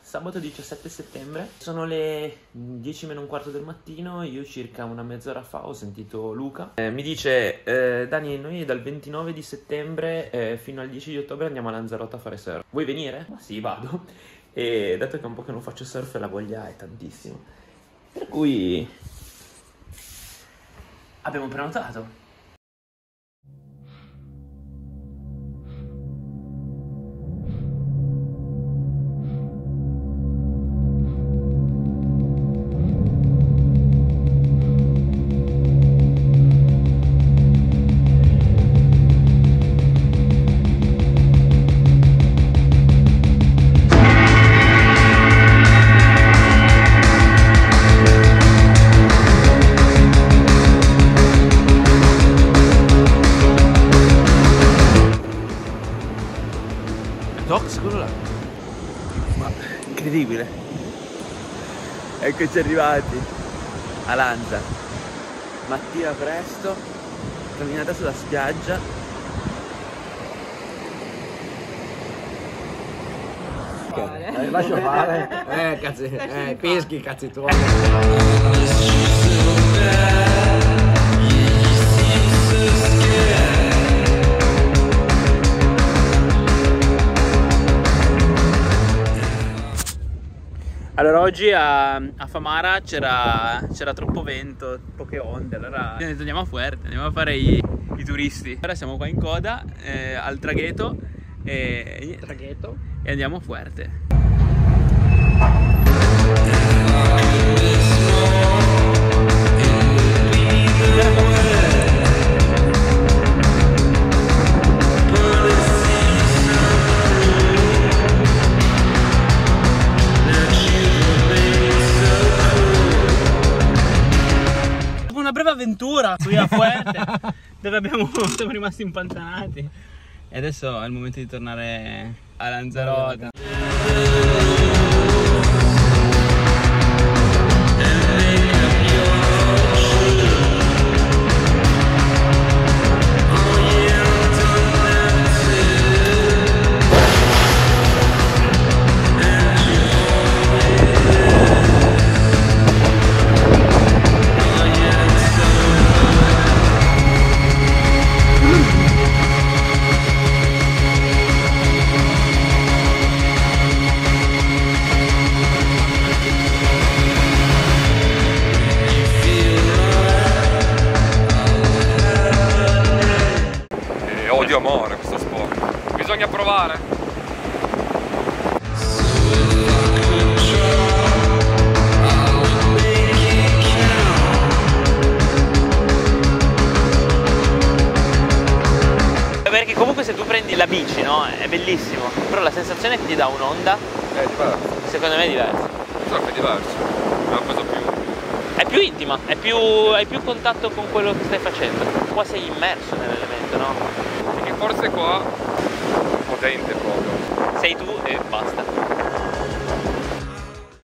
sabato 17 settembre, sono le 10 meno un quarto del mattino, io circa una mezz'ora fa ho sentito Luca, eh, mi dice eh, Dani noi dal 29 di settembre eh, fino al 10 di ottobre andiamo a Lanzarote a fare surf, vuoi venire? Ma sì vado, e dato che è un po' che non faccio surf la voglia è tantissimo, per cui abbiamo prenotato. Dox, quello là. Ma incredibile. Eccoci arrivati a Lanza. Mattina presto, camminata sulla spiaggia. Eh, lascia fare. Eh, cazzi, eh, peschi, cazzi tuoi. Allora oggi a, a Famara c'era, troppo vento, poche onde, allora detto andiamo a Fuerte, andiamo a fare i, i turisti. Ora siamo qua in coda eh, al traghetto e, Traghetto. e andiamo a Fuerte. Avventura qui a Fuerte, dove abbiamo, siamo rimasti impantanati. E adesso è il momento di tornare a Lanzarote. Provare. Perché comunque se tu prendi la bici, no? È bellissimo. Però la sensazione che ti dà un'onda, È diverso. secondo me è diversa. Che è diverso. È una cosa più. È più intima, è più, hai più contatto con quello che stai facendo. Qua sei immerso nell'elemento, no? Perché forse qua potente proprio. Sei tu e basta.